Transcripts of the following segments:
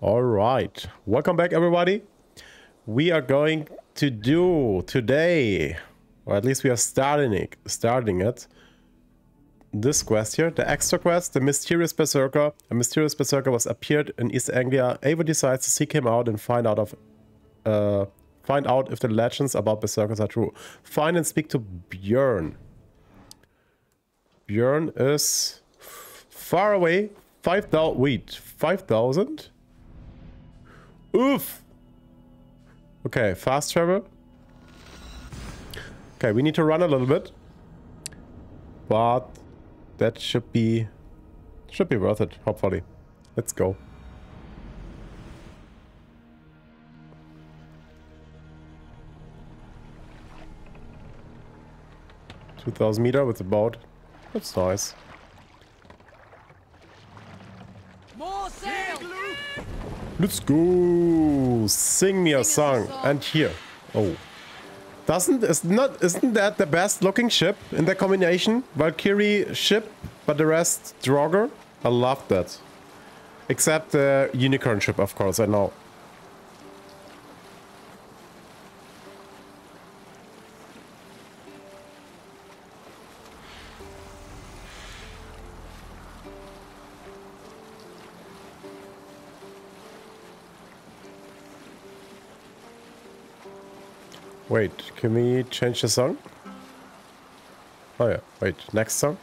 All right. Welcome back, everybody. We are going to do today, or at least we are starting it, starting it, this quest here, the extra quest, the Mysterious Berserker. A mysterious berserker was appeared in East Anglia. Eivor decides to seek him out and find out of, uh, find out if the legends about berserkers are true. Find and speak to Björn. Björn is far away. 5,000, wait, 5,000? Oof! Okay, fast travel. Okay, we need to run a little bit. But that should be should be worth it, hopefully. Let's go. Two thousand meter with the boat. That's nice. More sail! Let's go. Sing me a song. And here. Oh. Doesn't is not isn't that the best looking ship in the combination? Valkyrie ship, but the rest Draugr? I love that. Except the unicorn ship, of course, I know. Wait, can we change the song? Oh yeah, wait, next song?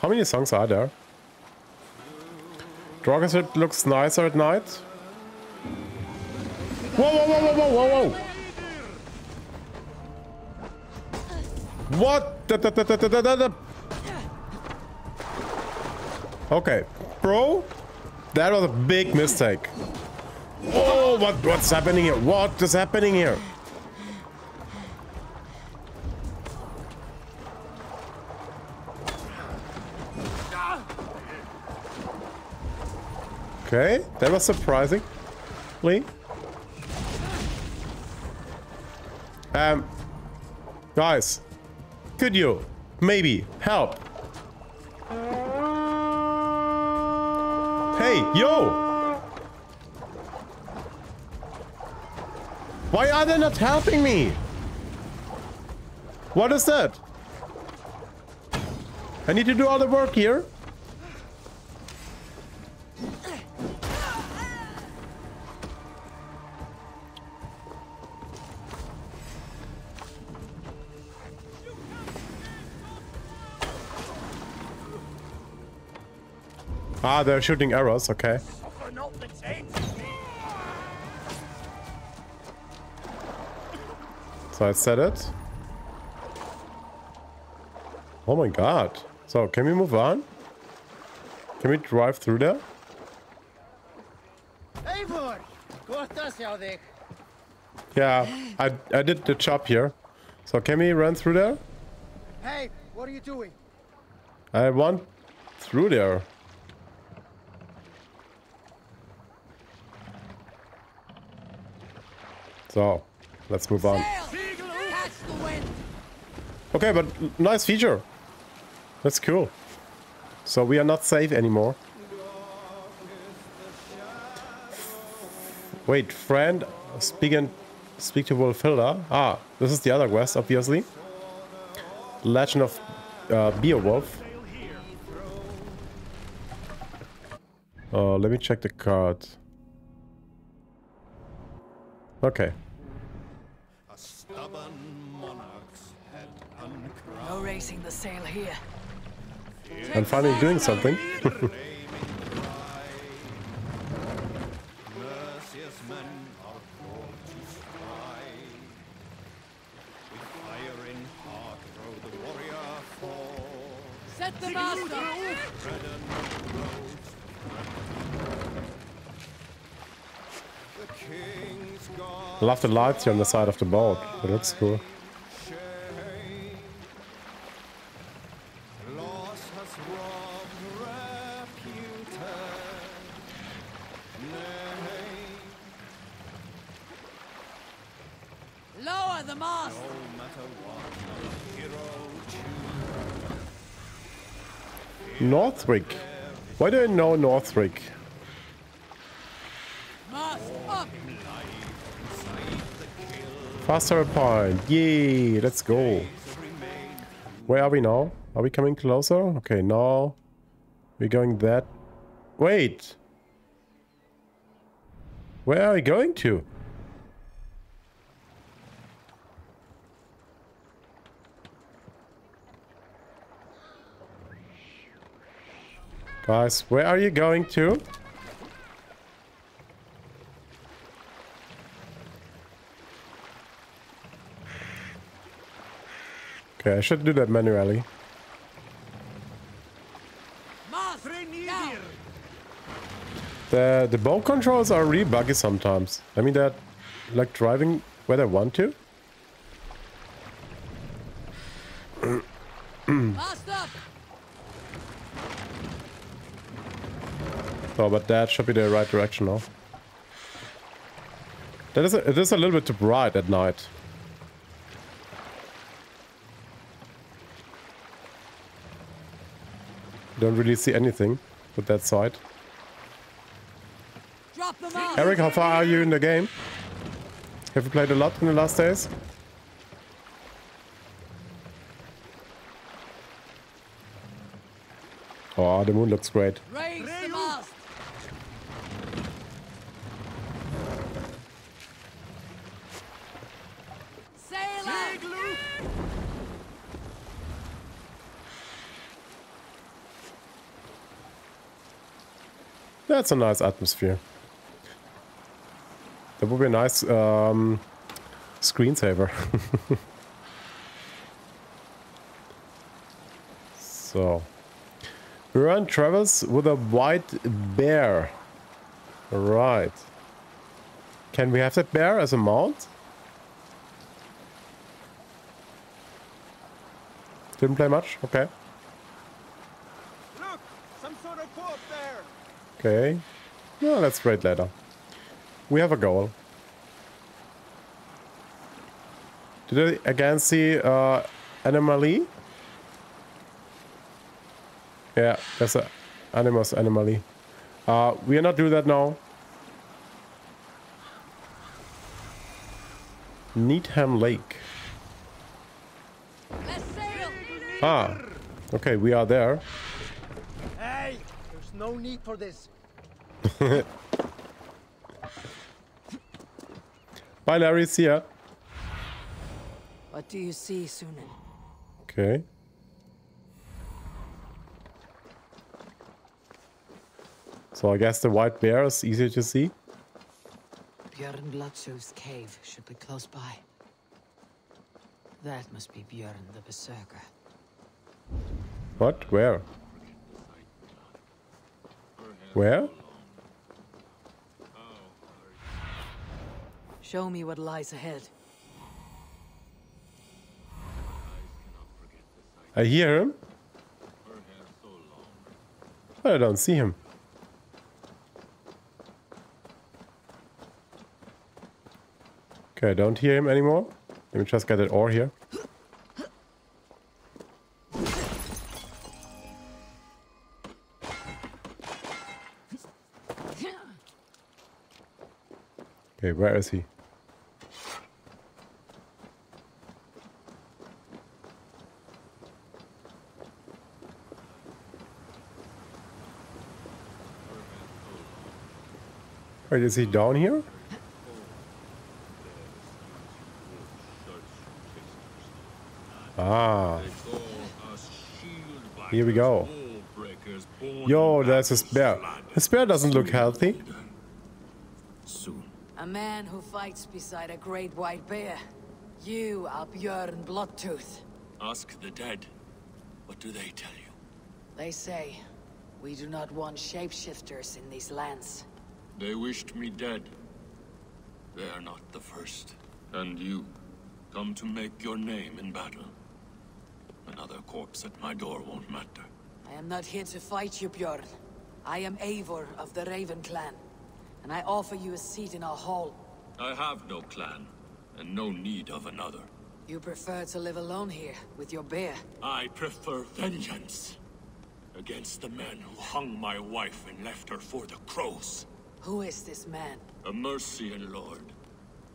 How many songs are there? Dragonship looks nicer at night. Whoa, whoa, whoa, whoa, whoa, whoa, whoa! What? Da, da, da, da, da, da, da. Okay, bro, that was a big mistake. What, what's happening here? What is happening here? Okay, that was surprising. Um, guys, could you maybe help? Hey, yo! Why are they not helping me? What is that? I need to do all the work here? Ah, they're shooting arrows, okay. So I said it. Oh my god. So, can we move on? Can we drive through there? Eivor! Gott að sjá þig. Yeah, I, I did the job here. So can we run through there? Hey, what are you doing? I want through there. So, let's move on. Sail! Okay, but nice feature. That's cool. So we are not safe anymore. Wait, friend, speak and speak to Wolfhilda. Ah, this is the other quest, obviously. Legend of uh, Beowulf. Uh, let me check the card. Okay. A stubborn monarch's head uncrowned. Raising the sail here. I'm finally doing something. Mercious men are called to strive. With fire in heart rode the warrior. Set the mast up! I love the lights here on the side of the boat. It looks cool. shame. Loss has robbed reputed. Nay, Lower the mast! no matter what a hero choose. Northwick. Why do I know Northwick? Faster point. Yay, let's go. Where are we now? Are we coming closer? Okay, now we're going that. Wait. Where are we going to? Guys, where are you going to? Okay, I should do that manually. The the bow controls are really buggy sometimes. I mean they're like driving where they want to. But that should be the right direction now. That is a, it is a little bit too bright at night. Don't really see anything with that side. Drop the mast! Eric, how far are you in the game? Have you played a lot in the last days? Oh, the moon looks great. Raise the mast! Sail out! That's a nice atmosphere. That would be a nice um, screensaver. so, We Buran travels with a white bear. Right. Can we have that bear as a mount? Didn't play much? Okay. Look! Some sort of co-op there! Okay. No, let's trade later. We have a goal. Did I again see uh, anomaly? Yeah, that's a animus anomaly. Uh, we are not do that now. Needham Lake. Ah, okay, we are there. Need for this. Bye, Larry. See ya. What do you see, Sýnin? Okay. So I guess the white bear is easier to see. Björn Bloodtooth's cave should be close by. That must be Björn the Berserker. What? Where? Where? Show me what lies ahead. I hear him. But I don't see him. Okay, I don't hear him anymore. Let me just get that ore here. Okay, where is he? Wait, is he down here? Ah, Here we go. yo, there's a bear. The bear doesn't look healthy. A man who fights beside a great white bear. You are Björn Bloodtooth. Ask the dead. What do they tell you? They say, we do not want shapeshifters in these lands. They wished me dead. They are not the first. And you, come to make your name in battle. Another corpse at my door won't matter. I am not here to fight you, Björn. I am Eivor of the Raven Clan, and I offer you a seat in our hall. I have no clan, and no need of another. You prefer to live alone here, with your bear. I prefer vengeance. Against the men who hung my wife and left her for the crows. Who is this man? A Mercian lord,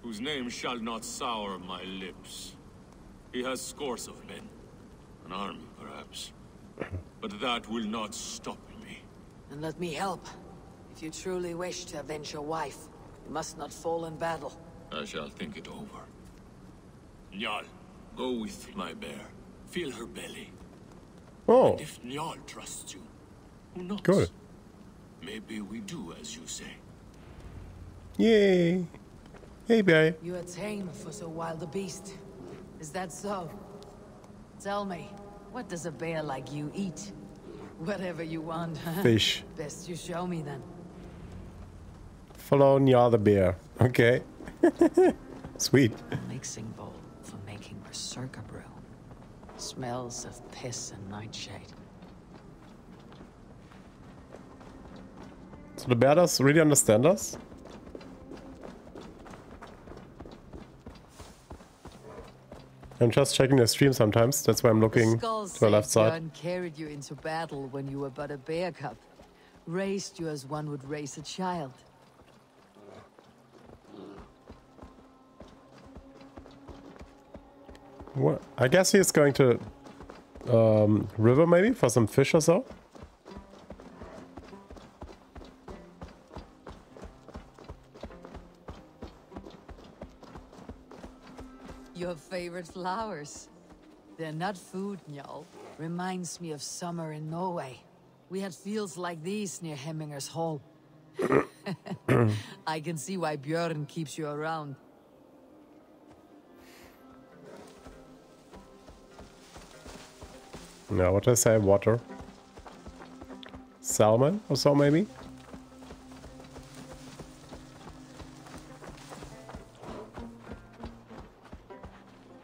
whose name shall not sour my lips. He has scores of men. An army, perhaps. But that will not stop me. And let me help. If you truly wish to avenge your wife, you must not fall in battle. I shall think it over. Njal, go with my bear. Feel her belly. Oh, And If Njal trusts you, who knows? Good. Maybe we do as you say. yay. Hey, Barry. You are tame for so wild a beast. Is that so? Tell me, what does a bear like you eat? Whatever you want. Fish. Best you show me then. Follow the bear. Okay. Sweet. Mixing bowl for making Berserker brew. Smells of piss and nightshade. So the bear does really understand us? I'm just checking the stream sometimes. That's why I'm looking to the left side. Carried you into battle when you were but a bear cub. Raised you as one would raise a child. I guess he's going to um, river maybe for some fish or so. Your favorite flowers. They're not food, Njal. Reminds me of summer in Norway. We had fields like these near Hemminger's Hall. I can see why Björn keeps you around. No, what did I say? Water. Salmon or so maybe?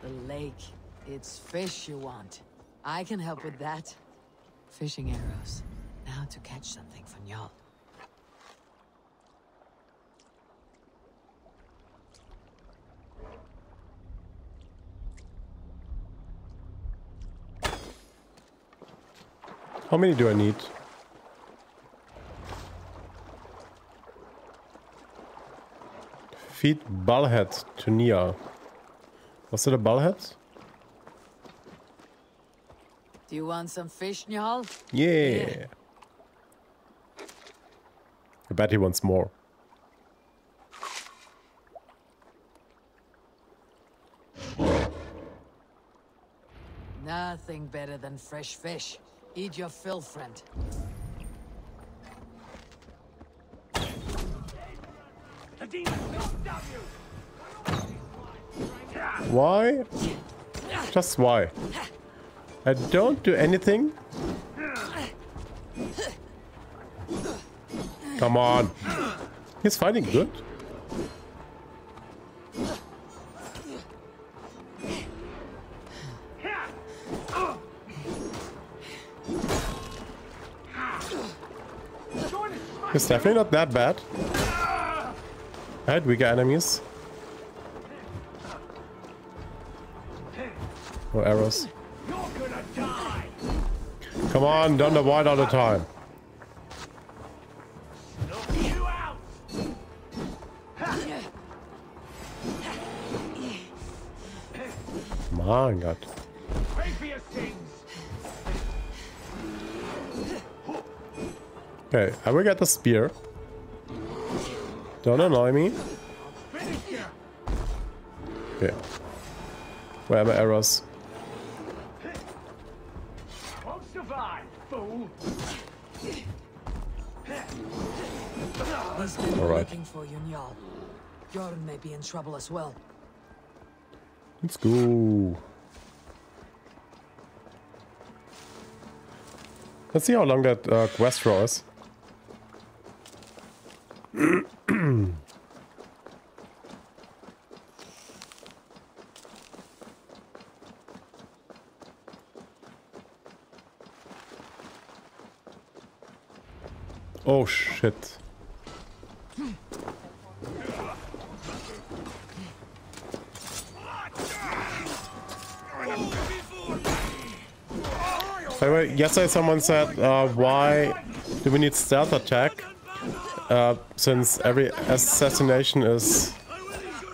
The lake. It's fish you want. I can help with that. Fishing arrows. Now to catch something for Njal. How many do I need? Feed Bullhead to Njal. Was it a Bullhead? Do you want some fish, Njal? Yeah. I bet he wants more. Nothing better than fresh fish. Eat your fill, friend. Why? Just why? I don't do anything. Come on. He's fighting good. It's definitely not that bad. I we got enemies. No arrows. Come on, don't avoid all the time. My god. Okay, I will get the spear. Don't annoy me. Okay. Where are my arrows? Won't survive, fool. These men All are right. looking for you, Njal. Bjorn may be in trouble as well. Let's go. Let's see how long that uh, quest row is. Oh shit. By the way, yesterday someone said, uh, why do we need stealth attack? Uh, since every assassination is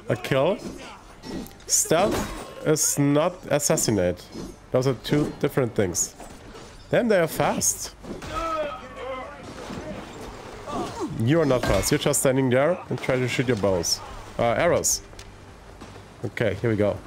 a kill. Stealth is not assassinate. Those are two different things. Then they are fast. You are not fast. You're just standing there and try to shoot your bows. Uh, arrows. Okay, here we go.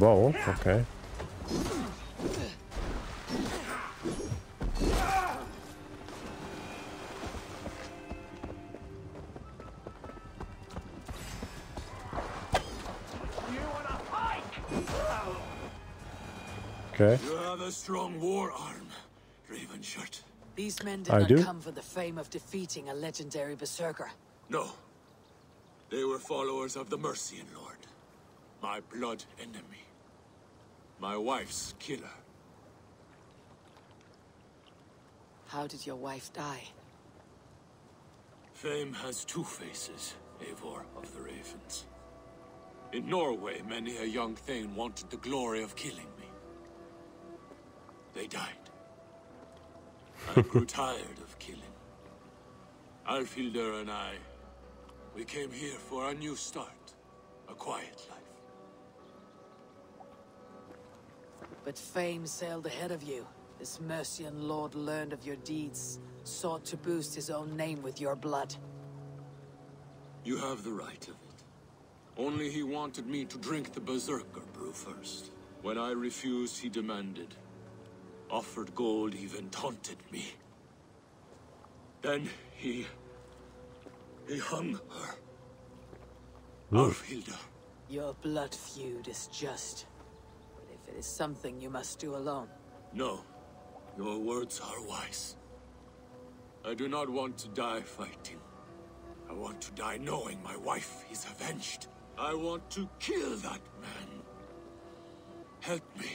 Bow, okay. Okay. You have a strong war arm, Ravenshirt. These men did I not do. come for the fame of defeating a legendary berserker. No. They were followers of the Mercian Lord. My blood enemy. My wife's killer. How did your wife die? Fame has two faces, Eivor of the Ravens. In Norway, many a young Thane wanted the glory of killing me. They died. I grew tired of killing. Alfhildr and I, we came here for a new start. A quiet life. But fame sailed ahead of you. This Mercian lord learned of your deeds, sought to boost his own name with your blood. You have the right of it. Only he wanted me to drink the Berserker brew first. When I refused, he demanded. Offered gold, even taunted me. Then he... He hung her. Alfhilda. Your blood feud is just. But if it is something you must do alone, No. Your words are wise. I do not want to die fighting. I want to die knowing my wife is avenged. I want to kill that man. Help me,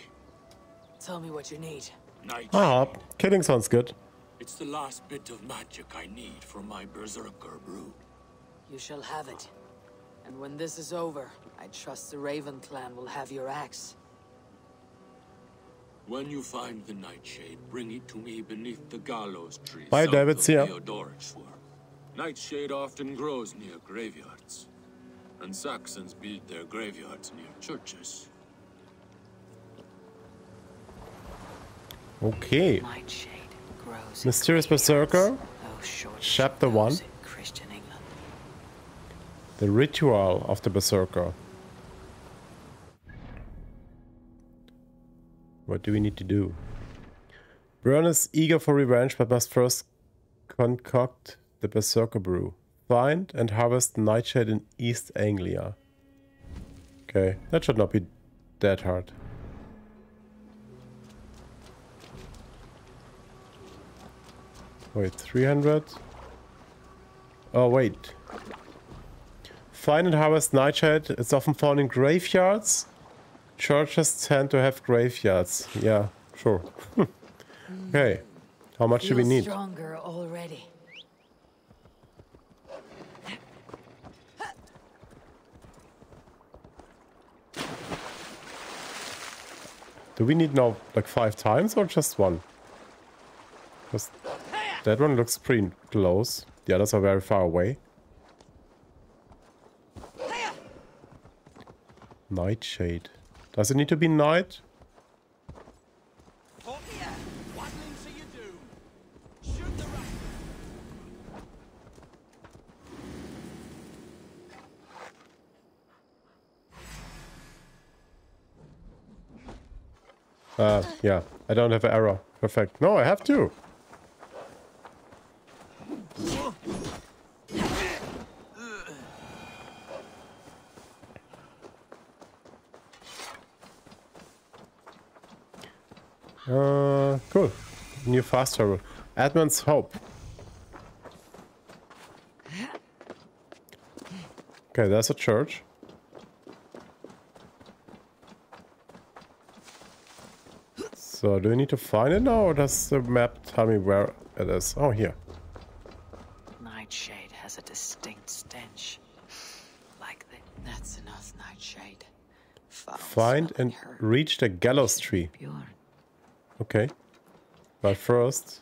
tell me what you need. Knight. Ah, killing sounds good. It's the last bit of magic I need for my Berserker brew. You shall have it. And when this is over, I trust the Raven clan will have your axe. When you find the Nightshade, bring it to me beneath the gallows tree. Bye, David. of See ya. Nightshade often grows near graveyards. And Saxons build their graveyards near churches. Okay. Nightshade grows. in Mysterious Berserker, Chapter 1. Christian England. The ritual of the Berserker. What do we need to do? Björn is eager for revenge, but must first concoct the Berserker brew. Find and harvest Nightshade in East Anglia. Okay, that should not be that hard. Wait, 300? Oh, wait. Find and harvest nightshade. It's often found in graveyards. Churches tend to have graveyards. Yeah, sure. okay. How much do we need? stronger already. Do we need now like five times or just one? 'Cause that one looks pretty close. The others are very far away. Nightshade. Does it need to be night? Uh, yeah. I don't have an arrow. Perfect. No, I have two. Uh, cool. New fast travel. Edmund's Hope. Okay, there's a church. So, do we need to find it now, or does the map tell me where it is? Oh, here. Nightshade has a distinct stench. Like the... That's enough, Nightshade. Foul Find and reach the gallows tree. Okay. But first...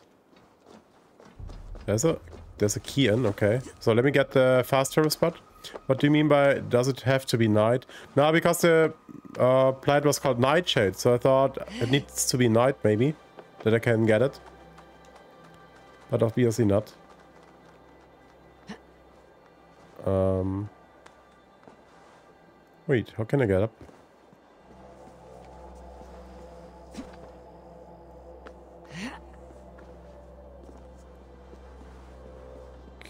There's a... There's a key in, okay. So let me get the fast travel spot. What do you mean by, does it have to be night? No, because the uh, planet was called Nightshade, so I thought it needs to be night, maybe, that I can get it. But obviously not. Um... Wait, how can I get up?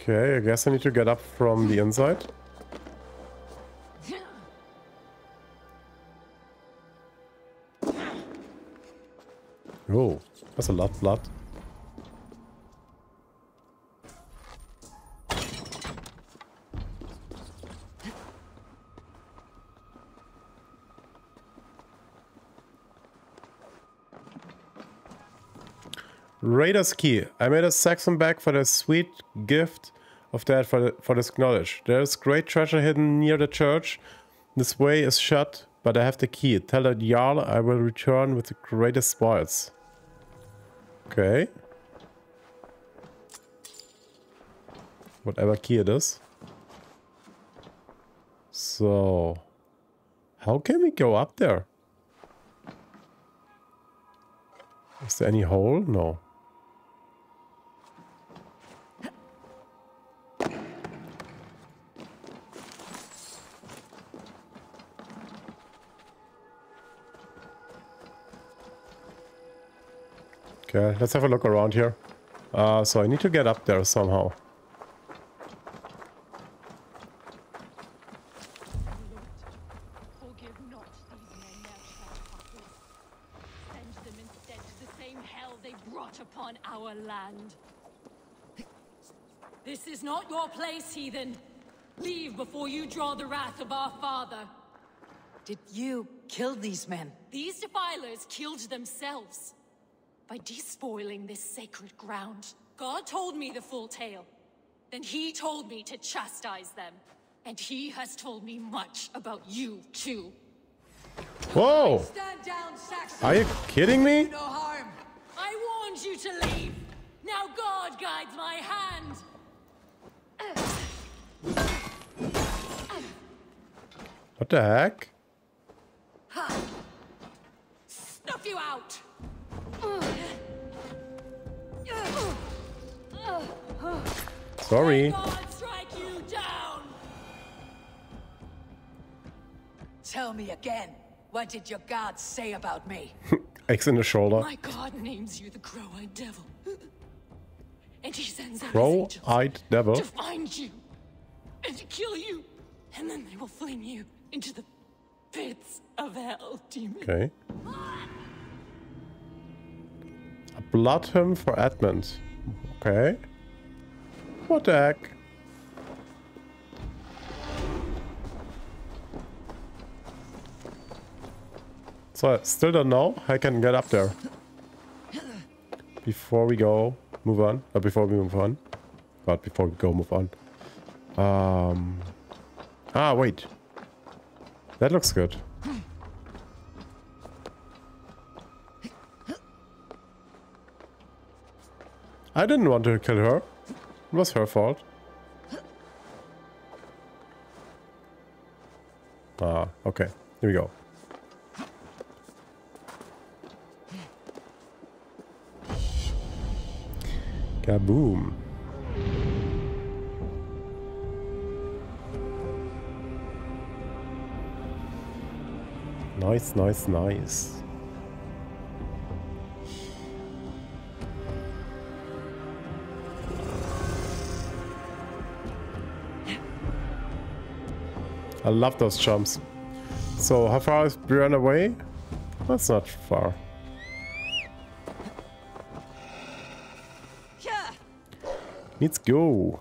Okay, I guess I need to get up from the inside. Oh, that's a lot of Raider's Key. I made a Saxon bag for the sweet gift of that for, the, for this knowledge. There is great treasure hidden near the church. This way is shut, but I have the key. Tell the Jarl I will return with the greatest spoils. Okay. Whatever key it is. So... How can we go up there? Is there any hole? No. Okay, let's have a look around here. Uh, so I need to get up there somehow. Forgive not these men their trespasses. Send them instead to the same hell they brought upon our land. This is not your place, heathen. Leave before you draw the wrath of our father. Did you kill these men? These defilers killed themselves by despoiling this sacred ground. God told me the full tale. Then he told me to chastise them. And he has told me much about you, too. Whoa! Stand down, Saxon! Are you kidding me? No harm! I warned you to leave. Now God guides my hand. What the heck? Snuff you out. Sorry. God strike you down. Tell me again. What did your gods say about me? X in the shoulder. My God names you the Crow-Eyed Devil. And he sends out Crow-eyed devil. to find you and to kill you. And then they will fling you into the pits of hell, demon. Okay. A blood hymn for Edmund. Okay. What the heck? So I still don't know. I can get up there. Before we go, move on. Or before we move on. But before we go, move on. Um. Ah, wait. That looks good. I didn't want to kill her. It was her fault. Ah, okay. Here we go. Kaboom. Nice, nice, nice. I love those jumps. So, how far is Brianna away? That's not far. Let's go.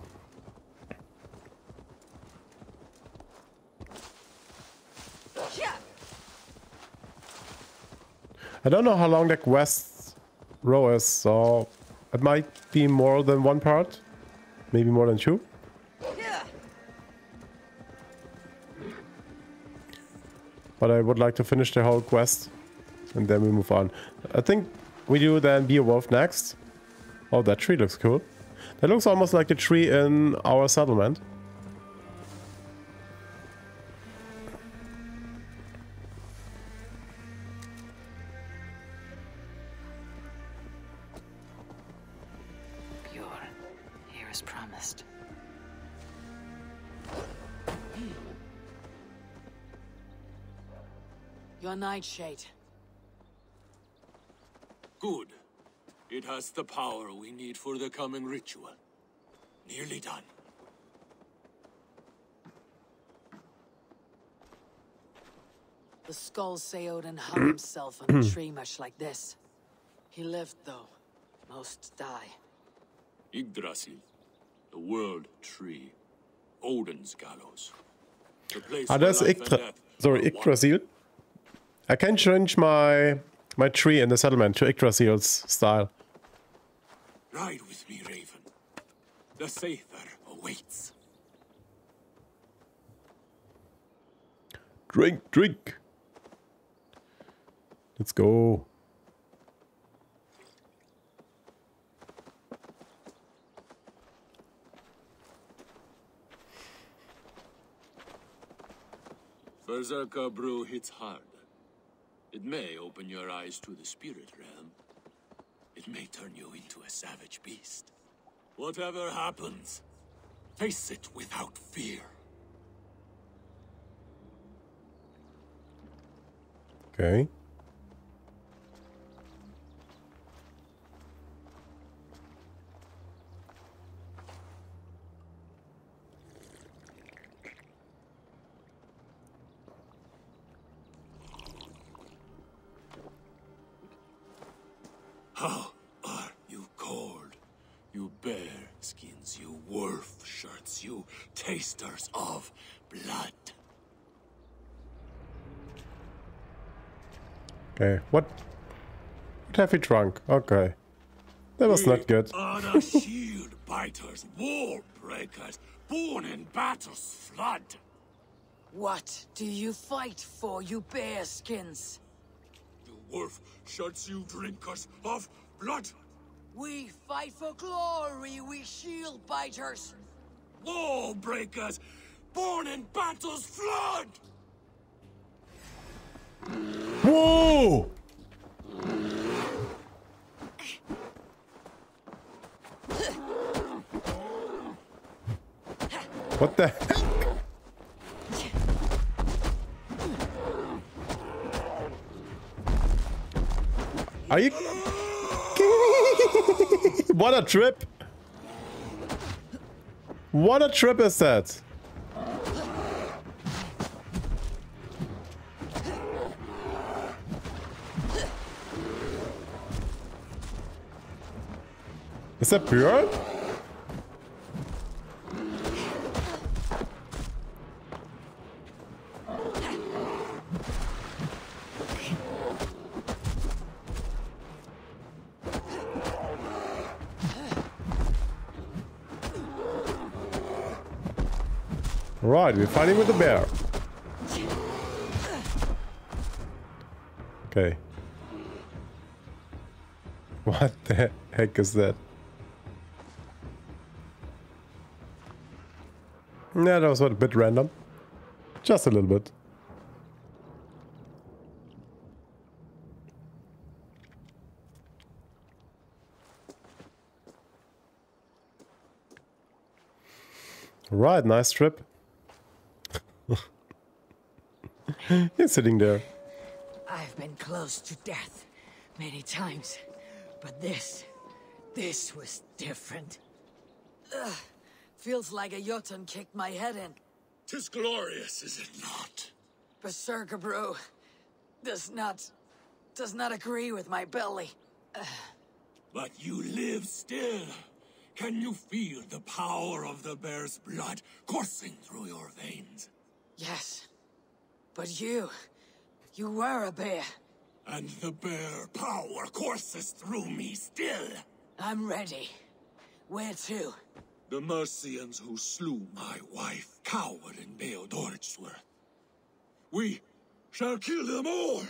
I don't know how long that quest row is, so it might be more than one part. Maybe more than two. But I would like to finish the whole quest and then we move on. I think we do then Beowulf next. Oh, that tree looks cool. That looks almost like the tree in our settlement. Your nightshade. Good. It has the power we need for the coming ritual. Nearly done. The skulls say Odin hung himself on a tree much like this. He lived, though. Most die. Yggdrasil. The world tree. Odin's gallows. The place Ah, where that's life and Yggdra... death Sorry, are. Yggdrasil. I can change my my tree in the settlement to Yggdrasil's style. Ride with me, Raven. The Sather awaits. Drink, drink. Let's go. Berserker brew hits hard. It may open your eyes to the spirit realm. It may turn you into a savage beast. Whatever happens, face it without fear. Okay. How are you cold? You bear skins, you wolf shirts, you tasters of blood. Okay. What? What have we drunk? Okay. That was not good. Are the shield biters, wall breakers, born in battle's flood. What do you fight for, you bearskins? The wolf shirts, you drinkers of blood. We fight for glory, we shield biters. Wall breakers, born in battle's flood. Whoa! What the heck? Are you... what a trip! What a trip is that? Is that pure? Right, we're fighting with the bear. Okay. What the heck is that? Yeah, that was a bit random. Just a little bit. Right, nice trip. He's sitting there. I've been close to death many times, but this, this was different. Ugh, feels like a Jotun kicked my head in. Tis glorious, is it not? Berserker brew does not, does not agree with my belly. But you live still. Can you feel the power of the bear's blood coursing through your veins? Yes. But you... You were a bear. And the bear power courses through me still. I'm ready. Where to? The Mercians who slew my wife cowered in Baal Dorchsworth. We shall kill them all.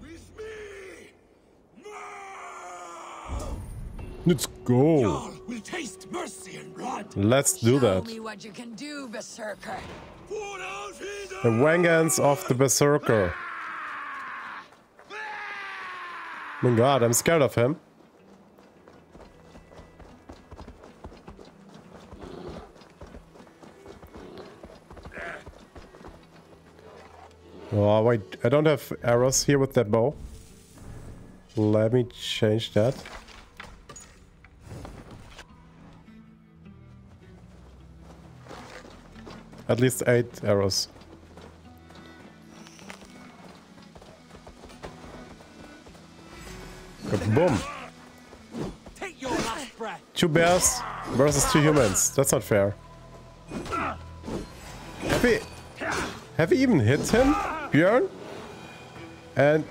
With me! Now! Let's go. Will taste mercy and blood. Let's do Show that. me what you can do, Berserker. Put out his The vengeance of the Berserker. My god, I'm scared of him. Oh wait, I don't have arrows here with that bow. Let me change that. At least eight arrows. Boom. Take your last breath. Two bears versus two humans. That's not fair. Have we, have we even hit him, Björn? And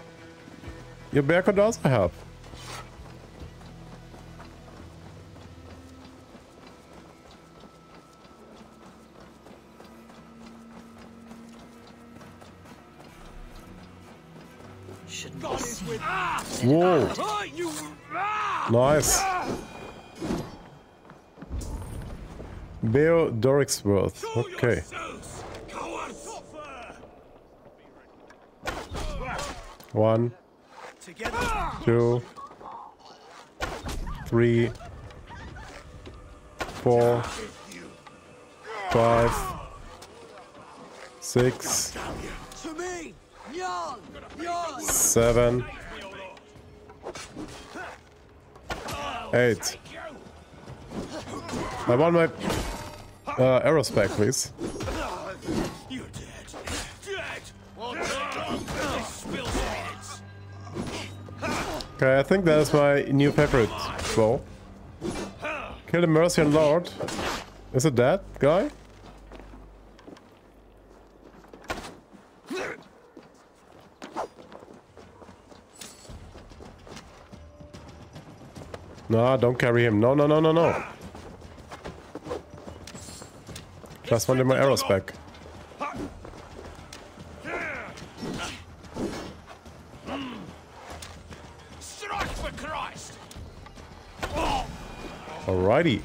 your bear could also help. Whoa, nice. Beo Dorixworth. Okay. One, Together. two, three, four, five, six, To me! Yon! Yon! seven, eight. I want my uh, arrows back, please. You're dead. Okay, I think that is my new favorite bow. Kill the Mercian Lord. Is it that guy? No, don't carry him. No, no, no, no, no. Just wanted my arrows back. Strike for Christ! Alrighty.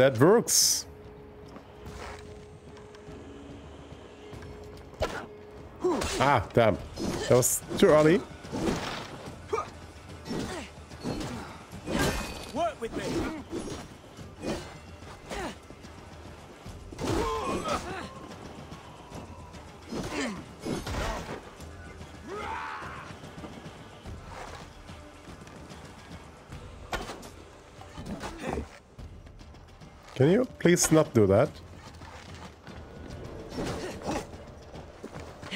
That works. Ah, damn. That was too early. Work with me. Can you please not do that?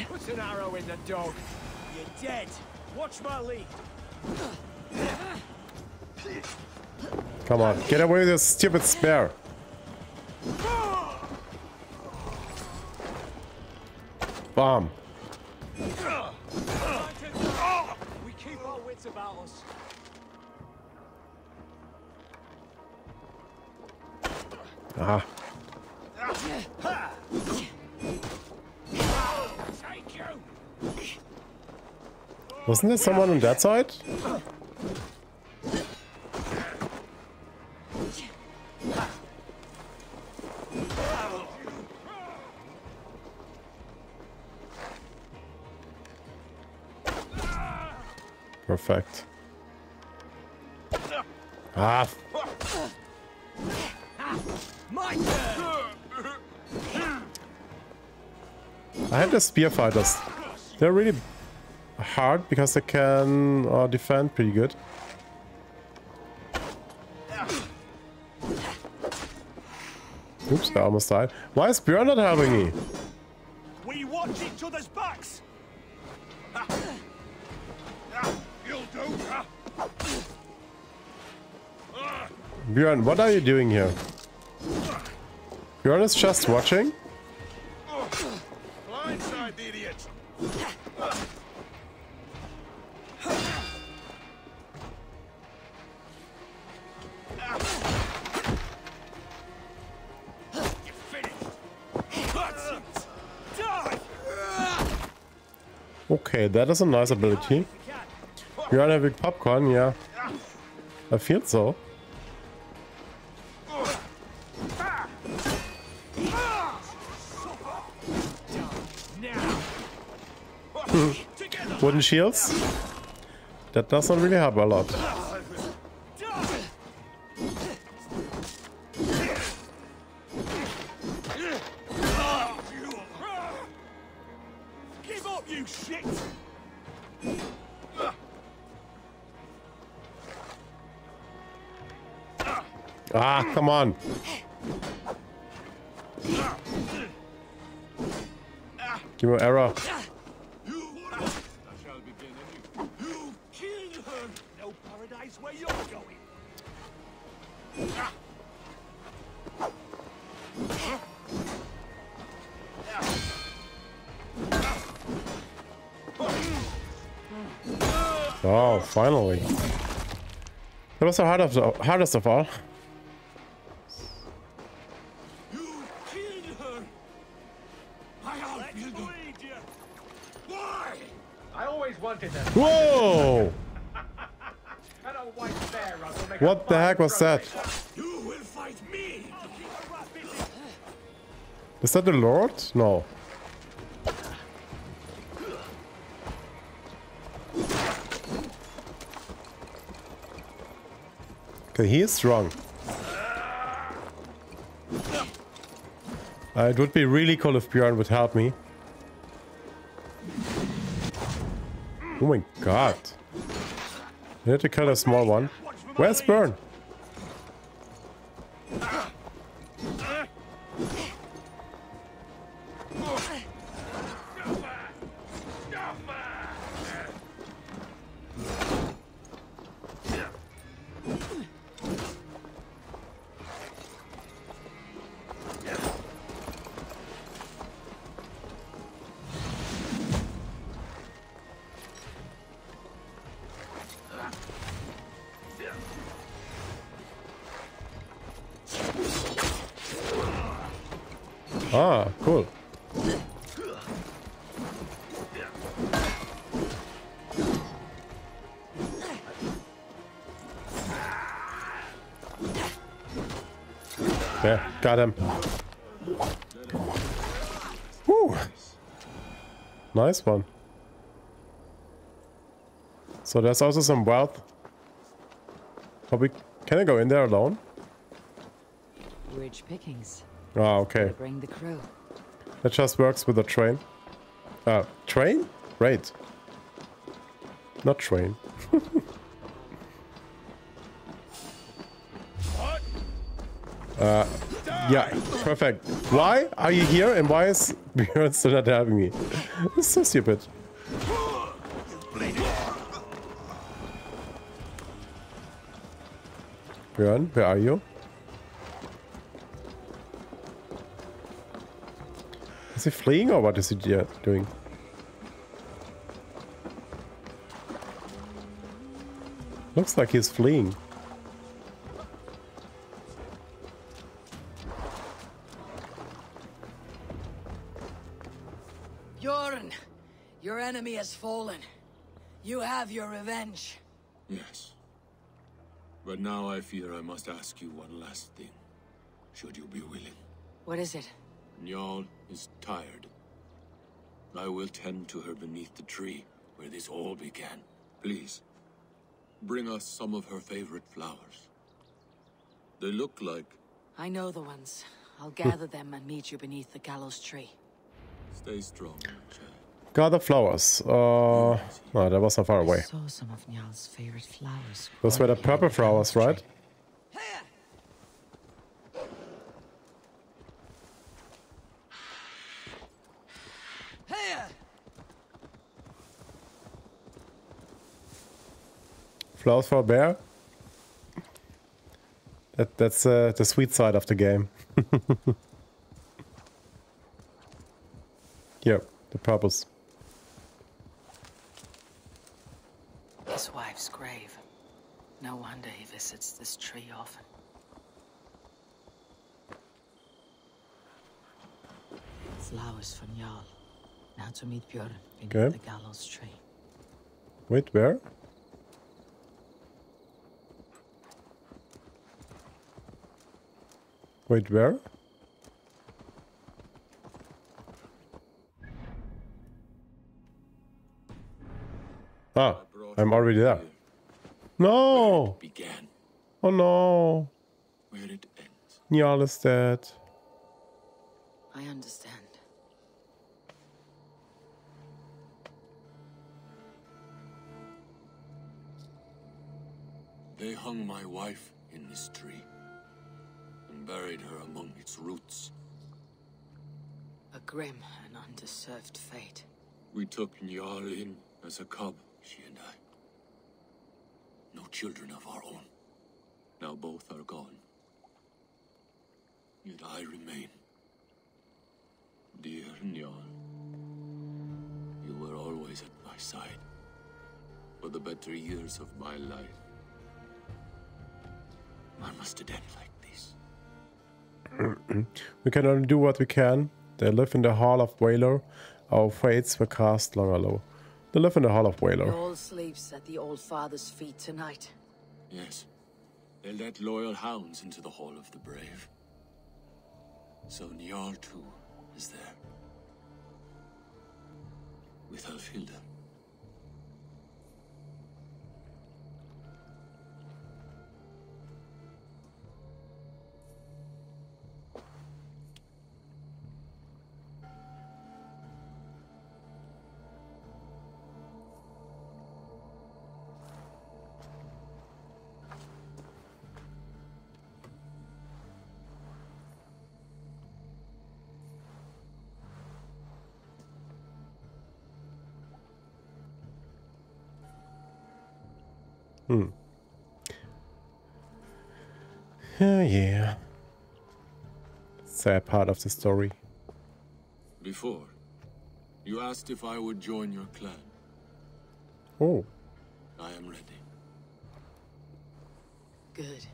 Put an arrow in the dog. You're dead. Watch my lead. Come on, get away with your stupid spear. Bomb. Wasn't there someone on that side? Perfect. Ah, My turn. I had the spear fighters. They're really hard because they can uh, defend pretty good. Oops, I almost died. Why is Björn not helping me? We watch each other's backs. You'll do. Björn, what are you doing here? Björn is just watching? Okay, that is a nice ability. Björn having popcorn, yeah. I feel so. Wooden shields? That doesn't really help a lot. On. Give me error. Oh, finally. That was the hardest hardest of all. What the heck was that? You. Is that the Lord? No. Okay, he is strong. Uh, it would be really cool if Björn would help me. Oh my god. I need to kill a small one. Björn? Got him. Woo! Nice one. So there's also some wealth. Probably, can I go in there alone? Rich pickings. Ah, okay. Bring the crew. That just works with a train. Uh, train? Right. Not train. uh, yeah, perfect. Why are you here and why is Björn still not helping me? This is so stupid. Björn, where are you? Is he fleeing or what is he doing? Looks like he's fleeing. Has fallen. You have your revenge. Yes. But now I fear I must ask you one last thing. Should you be willing? What is it? Njal is tired. I will tend to her beneath the tree where this all began. Please, bring us some of her favorite flowers. They look like... I know the ones. I'll gather them and meet you beneath the gallows tree. Stay strong, child. Garter flowers. Uh, no, that was not far away. Those were the purple flowers, right? Flowers for a bear? That, that's uh, the sweet side of the game. yep, the purpose. This tree often. Flowers from Njal. Now to meet Björn beneath Okay. the gallows tree. Wait, where? Wait, where? Ah, brought I'm already there. here. No! Began Oh no! where it ends. Njal is dead. I understand. They hung my wife in this tree and buried her among its roots. A grim and undeserved fate. We took Njal in as a cub, she and I. No children of our own. Now both are gone. Yet I remain. Dear Njal, you were always at my side. For the better years of my life. I must end like this. We can only do what we can. They live in the Hall of Whaler. Our fates were cast long ago. They live in the Hall of Whaler. All sleeps at the old father's feet tonight. Yes. They let loyal hounds into the Hall of the Brave. So Njal too is there. With Alfilda. Yeah, yeah. Sad part of the story. Before, you asked if I would join your clan. Oh, I am ready. Good.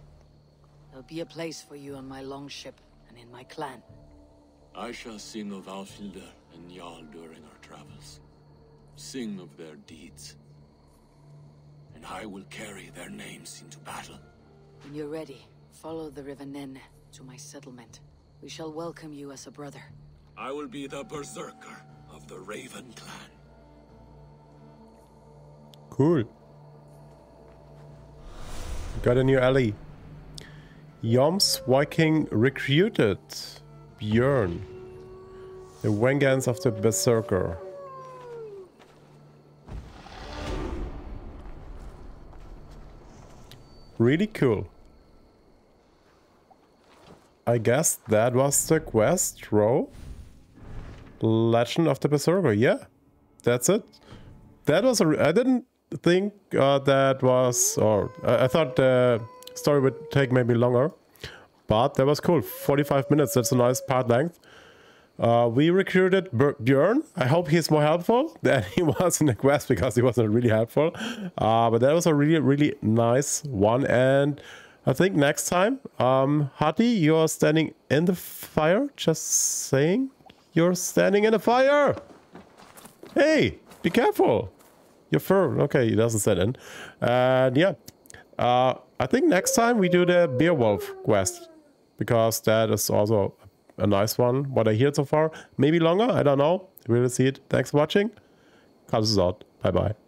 There'll be a place for you on my longship and in my clan. I shall sing of Alfilda and Njal during our travels. Sing of their deeds. And I will carry their names into battle. When you're ready, follow the river Nene to my settlement. We shall welcome you as a brother. I will be the berserker of the Raven clan. cool. Got a new ally. Jomsviking recruited Björn. The vengeance of the berserker. Really cool. I guess that was the quest, row. Legend of the Berserker. Yeah, that's it. That was a. I didn't think uh, that was. Or I I thought the story would take maybe longer, but that was cool. Forty-five minutes. That's a nice part length. Uh, we recruited Björn. I hope he's more helpful than he was in the quest because he wasn't really helpful. Uh, but that was a really, really nice one. And I think next time, um, Hati, you're standing in the fire. Just saying, you're standing in the fire. Hey, be careful. Your fur. Okay, he doesn't set in. And yeah, uh, I think next time we do the Beowulf quest because that is also a nice one. What I hear so far, maybe longer. I don't know. We'll see it. Thanks for watching. Carlos is out. Bye bye.